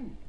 Mm.